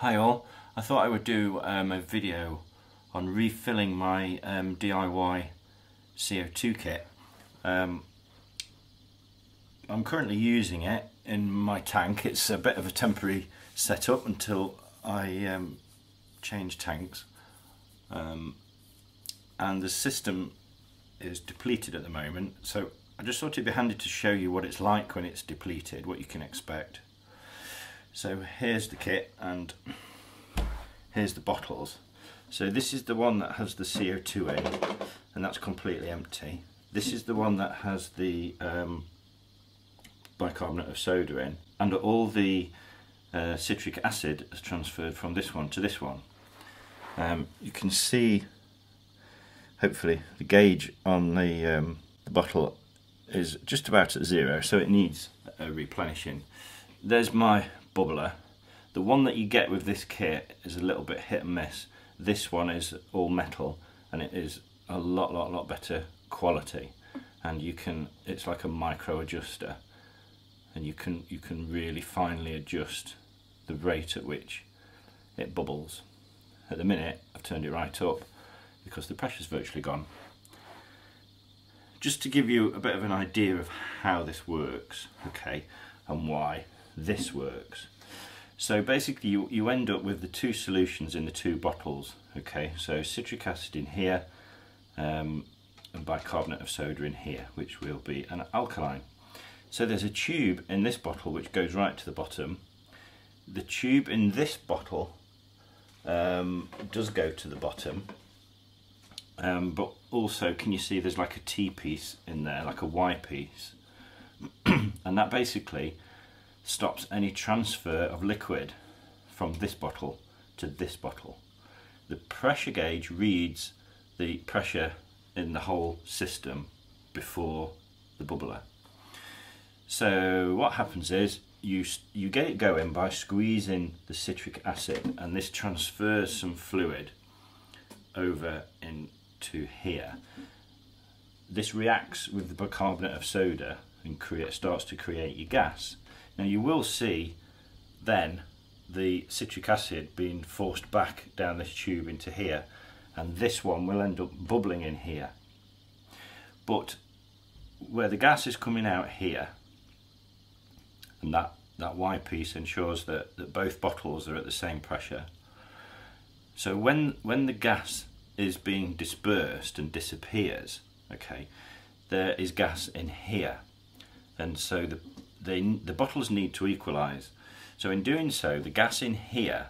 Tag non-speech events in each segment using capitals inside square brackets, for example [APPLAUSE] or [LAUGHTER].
Hi all, I thought I would do um, a video on refilling my um, DIY CO2 kit. Um, I'm currently using it in my tank. It's a bit of a temporary setup until I um, change tanks. Um, and the system is depleted at the moment, so I just thought it'd be handy to show you what it's like when it's depleted, what you can expect. So here's the kit and here's the bottles. So this is the one that has the CO2 in and that's completely empty. This is the one that has the um, bicarbonate of soda in and all the uh, citric acid has transferred from this one to this one. Um, you can see hopefully the gauge on the, um, the bottle is just about at zero so it needs a replenishing. There's my bubbler. The one that you get with this kit is a little bit hit and miss. This one is all metal and it is a lot, lot, lot better quality. And you can, it's like a micro adjuster and you can, you can really finely adjust the rate at which it bubbles. At the minute, I've turned it right up because the pressure's virtually gone. Just to give you a bit of an idea of how this works, okay, and why this works. So basically you, you end up with the two solutions in the two bottles, okay, so citric acid in here um, and bicarbonate of soda in here, which will be an alkaline. So there's a tube in this bottle which goes right to the bottom. The tube in this bottle um, does go to the bottom, um, but also can you see there's like a T piece in there, like a Y piece, [CLEARS THROAT] and that basically stops any transfer of liquid from this bottle to this bottle. The pressure gauge reads the pressure in the whole system before the bubbler. So what happens is you you get it going by squeezing the citric acid and this transfers some fluid over into here. This reacts with the bicarbonate of soda and create, starts to create your gas. Now you will see then the citric acid being forced back down this tube into here and this one will end up bubbling in here. But where the gas is coming out here and that, that Y piece ensures that, that both bottles are at the same pressure. So when, when the gas is being dispersed and disappears, okay, there is gas in here. And so the, they, the bottles need to equalise. So in doing so, the gas in here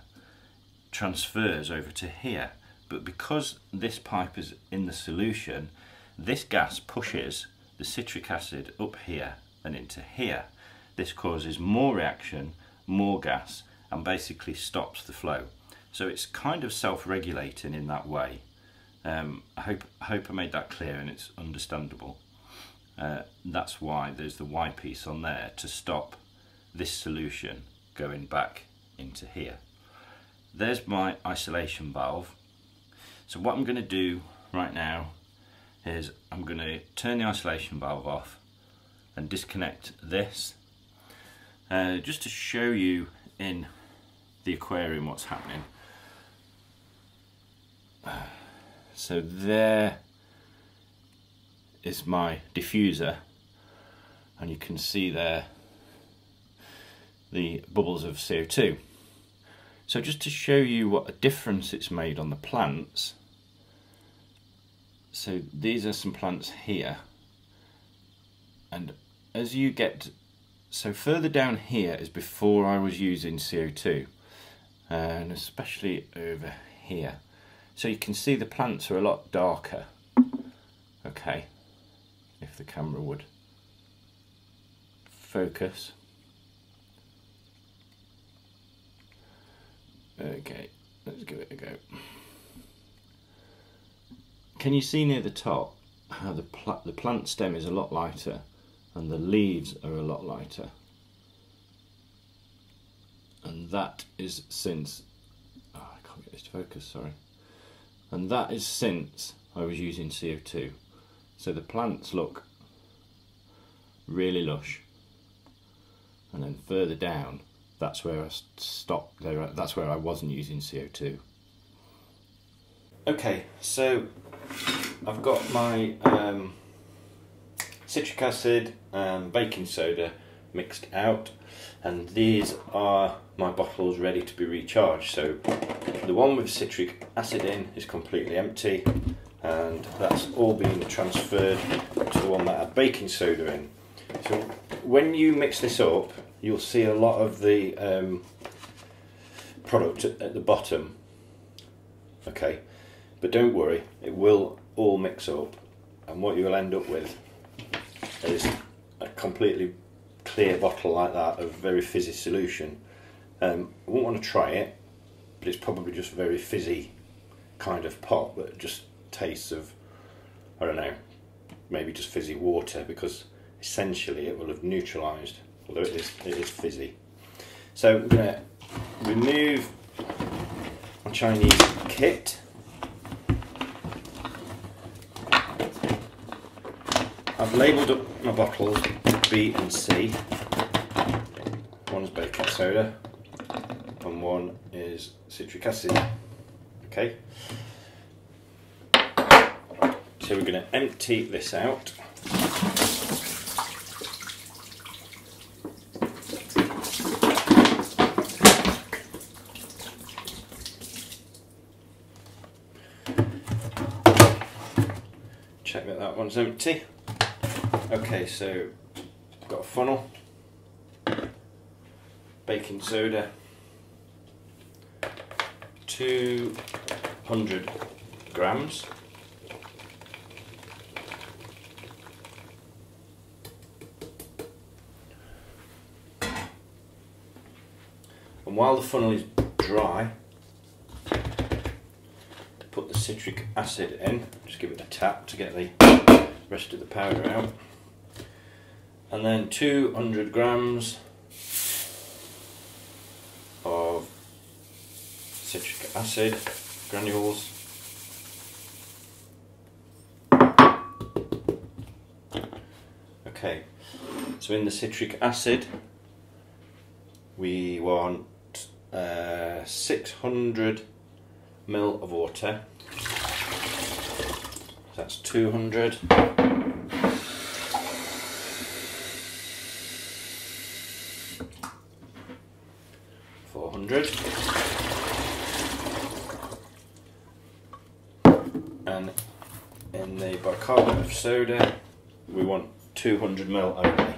transfers over to here. But because this pipe is in the solution, this gas pushes the citric acid up here and into here. This causes more reaction, more gas, and basically stops the flow. So it's kind of self-regulating in that way. Um, I hope, I hope I made that clear and it's understandable. Uh, that's why there's the Y piece on there to stop this solution going back into here. There's my isolation valve. So what I'm going to do right now is I'm going to turn the isolation valve off and disconnect this uh, just to show you in the aquarium what's happening. So there is my diffuser and you can see there the bubbles of CO2. So just to show you what a difference it's made on the plants, so these are some plants here and as you get, so further down here is before I was using CO2 and especially over here. So you can see the plants are a lot darker, okay if the camera would focus. Okay, let's give it a go. Can you see near the top how the, pl the plant stem is a lot lighter and the leaves are a lot lighter? And that is since, oh, I can't get this to focus, sorry. And that is since I was using CO2. So the plants look really lush. And then further down, that's where I stopped. There, That's where I wasn't using CO2. Okay, so I've got my um, citric acid and baking soda mixed out and these are my bottles ready to be recharged so the one with citric acid in is completely empty and that's all being transferred to the one that had baking soda in. So when you mix this up you'll see a lot of the um, product at the bottom okay? But don't worry it will all mix up. And what you'll end up with is a completely clear bottle like that of very fizzy solution. Um, I won't want to try it, but it's probably just a very fizzy kind of pot that just tastes of, I don't know, maybe just fizzy water because essentially it will have neutralised, although it is, it is fizzy. So we're going to remove our Chinese kit. I've labelled up my bottles B and C. One is baking soda and one is citric acid. Okay. So we're going to empty this out. Check that that one's empty. Okay, so got a funnel, baking soda, 200 grams. While the funnel is dry, put the citric acid in, just give it a tap to get the rest of the powder out. And then 200 grams of citric acid granules. Okay so in the citric acid we want uh, 600 ml of water. That's 200 400 and in the bicarbonate of soda we want 200 ml only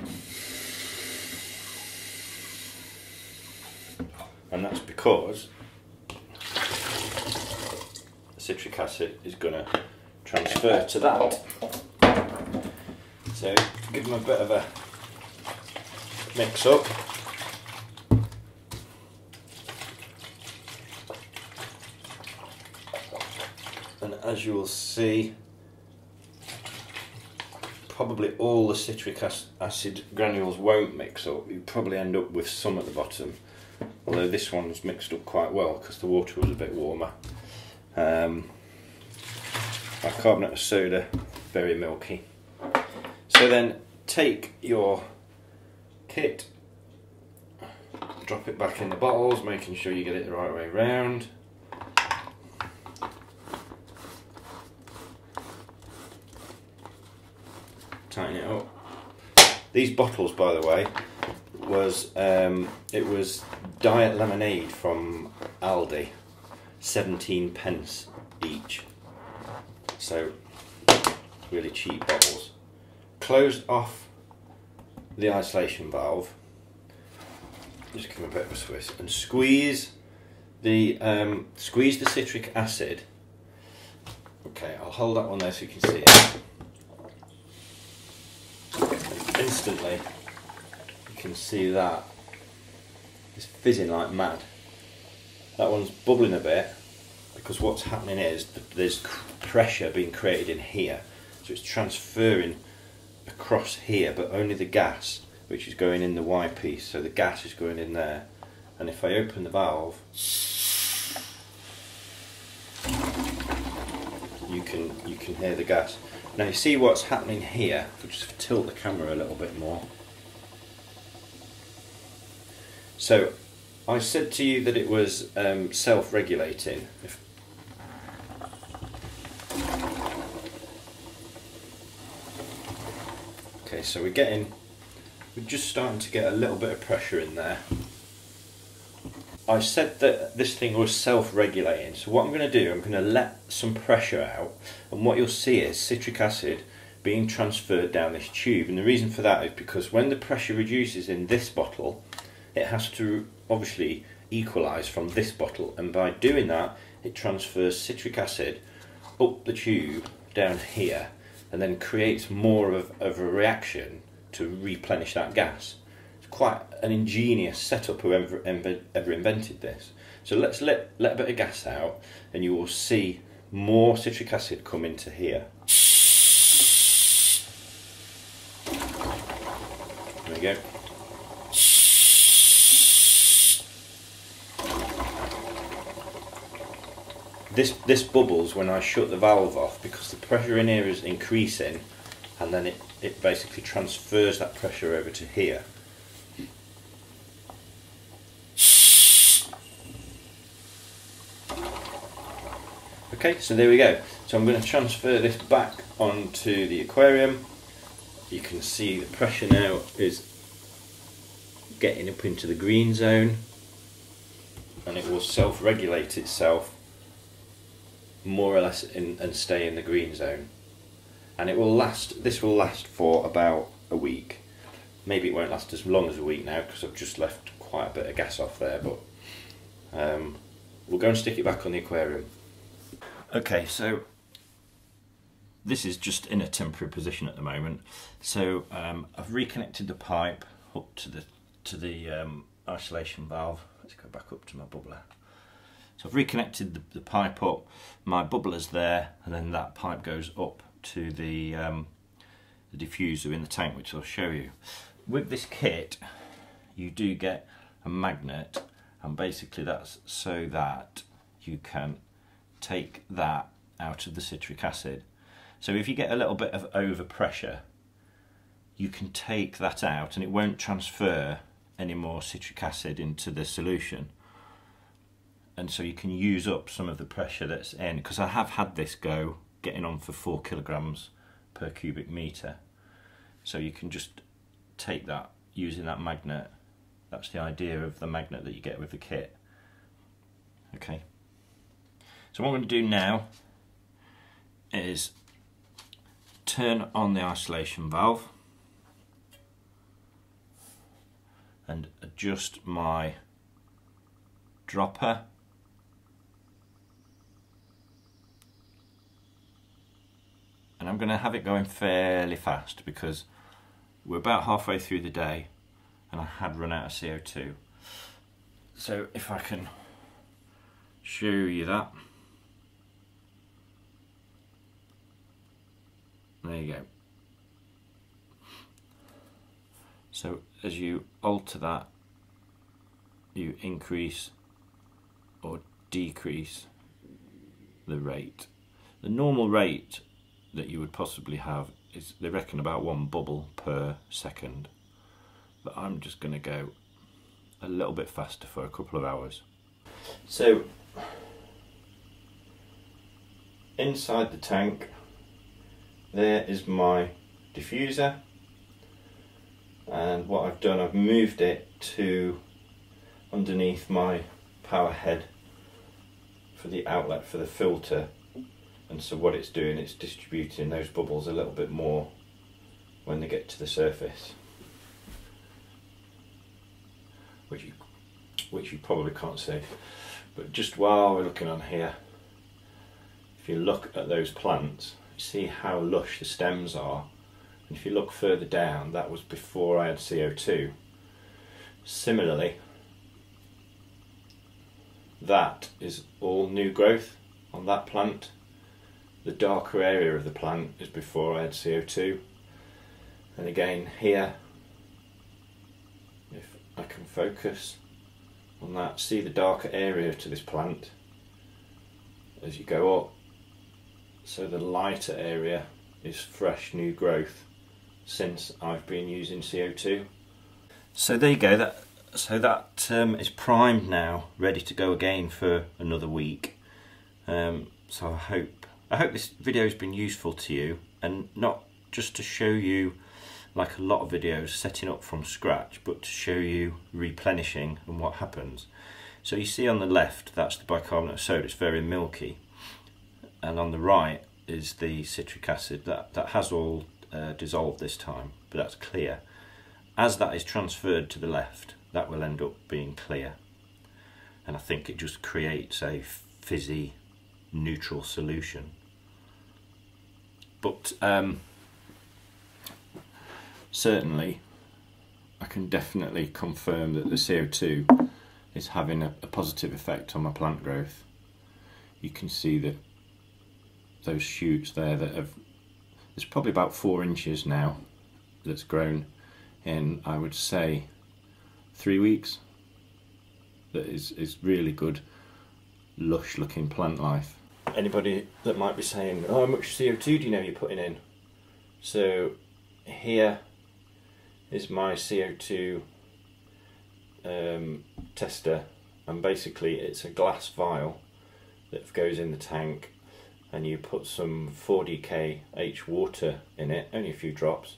and that's because the citric acid is going to transfer to that. So give them a bit of a mix up. And as you will see probably all the citric acid granules won't mix up. You probably end up with some at the bottom although this one's mixed up quite well because the water was a bit warmer. Um, bicarbonate of soda very milky. So then take your kit drop it back in the bottles making sure you get it the right way round. Tighten it up. These bottles, by the way, was um, it was diet lemonade from Aldi, 17 pence each. So really cheap bottles. Close off the isolation valve. Just give them a bit of a twist and squeeze the um, squeeze the citric acid. Okay, I'll hold that one there so you can see it instantly can see that. It's fizzing like mad. That one's bubbling a bit because what's happening is there's pressure being created in here. So it's transferring across here but only the gas which is going in the Y piece. So the gas is going in there. And if I open the valve you can you can hear the gas. Now you see what's happening here, we just tilt the camera a little bit more. So I said to you that it was um, self-regulating. Okay, so we're getting, we're just starting to get a little bit of pressure in there. I said that this thing was self-regulating, so what I'm going to do, I'm going to let some pressure out, and what you'll see is citric acid being transferred down this tube, and the reason for that is because when the pressure reduces in this bottle, it has to obviously equalise from this bottle and by doing that it transfers citric acid up the tube down here and then creates more of, of a reaction to replenish that gas. It's quite an ingenious setup whoever ever invented this. So let's let, let a bit of gas out and you will see more citric acid come into here. There we go. This this bubbles when I shut the valve off because the pressure in here is increasing and then it, it basically transfers that pressure over to here. Okay, so there we go. So I'm going to transfer this back onto the aquarium. You can see the pressure now is getting up into the green zone and it will self-regulate itself more or less in, and stay in the green zone. And it will last, this will last for about a week. Maybe it won't last as long as a week now because I've just left quite a bit of gas off there, but um, we'll go and stick it back on the aquarium. Okay, so this is just in a temporary position at the moment. So um, I've reconnected the pipe up to the to the um, isolation valve. Let's go back up to my bubbler. So I've reconnected the, the pipe up, my bubbler's there, and then that pipe goes up to the, um, the diffuser in the tank, which I'll show you. With this kit, you do get a magnet, and basically that's so that you can take that out of the citric acid. So if you get a little bit of overpressure, you can take that out and it won't transfer any more citric acid into the solution and so you can use up some of the pressure that's in because I have had this go getting on for four kilograms per cubic meter. So you can just take that using that magnet that's the idea of the magnet that you get with the kit. Okay. So what I'm going to do now is turn on the isolation valve and adjust my dropper and I'm going to have it going fairly fast because we're about halfway through the day and I had run out of CO2 so if I can show you that. There you go. So as you alter that you increase or decrease the rate. The normal rate that you would possibly have is they reckon about one bubble per second. But I'm just going to go a little bit faster for a couple of hours. So inside the tank there is my diffuser. And what I've done I've moved it to underneath my power head for the outlet for the filter and so what it's doing it's distributing those bubbles a little bit more when they get to the surface. Which you, which you probably can't see. But just while we're looking on here if you look at those plants you see how lush the stems are. And if you look further down that was before I had CO2 similarly that is all new growth on that plant the darker area of the plant is before I had CO2 and again here if I can focus on that see the darker area to this plant as you go up. So the lighter area is fresh new growth since I've been using CO2 so there you go that so that um, is primed now, ready to go again for another week. Um, so I hope I hope this video has been useful to you, and not just to show you like a lot of videos setting up from scratch, but to show you replenishing and what happens. So you see on the left, that's the bicarbonate of soda, it's very milky. And on the right is the citric acid, that, that has all uh, dissolved this time, but that's clear. As that is transferred to the left, that will end up being clear. And I think it just creates a fizzy, neutral solution. But um, certainly I can definitely confirm that the CO2 is having a, a, positive effect on my plant growth. You can see that those shoots there that have, there's probably about four inches now that's grown in, I would say, three weeks. That is, is really good, lush looking plant life. Anybody that might be saying, oh, how much CO2 do you know you're putting in? So here is my CO2 um, tester and basically it's a glass vial that goes in the tank and you put some 4 dKH water in it, only a few drops,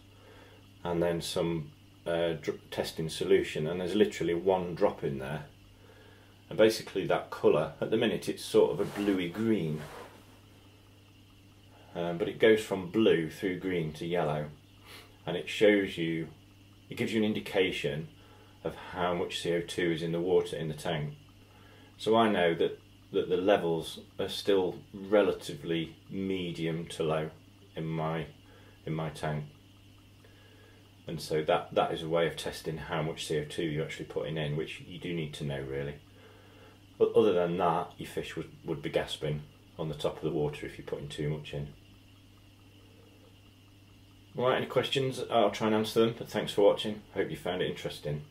and then some uh, testing solution and there's literally one drop in there and basically that colour, at the minute it's sort of a bluey green um, but it goes from blue through green to yellow and it shows you it gives you an indication of how much CO2 is in the water in the tank. So I know that, that the levels are still relatively medium to low in my in my tank. And so that, that is a way of testing how much CO2 you're actually putting in, which you do need to know really. Other than that, your fish would, would be gasping on the top of the water if you're putting too much in. Right, any questions? I'll try and answer them, but thanks for watching. Hope you found it interesting.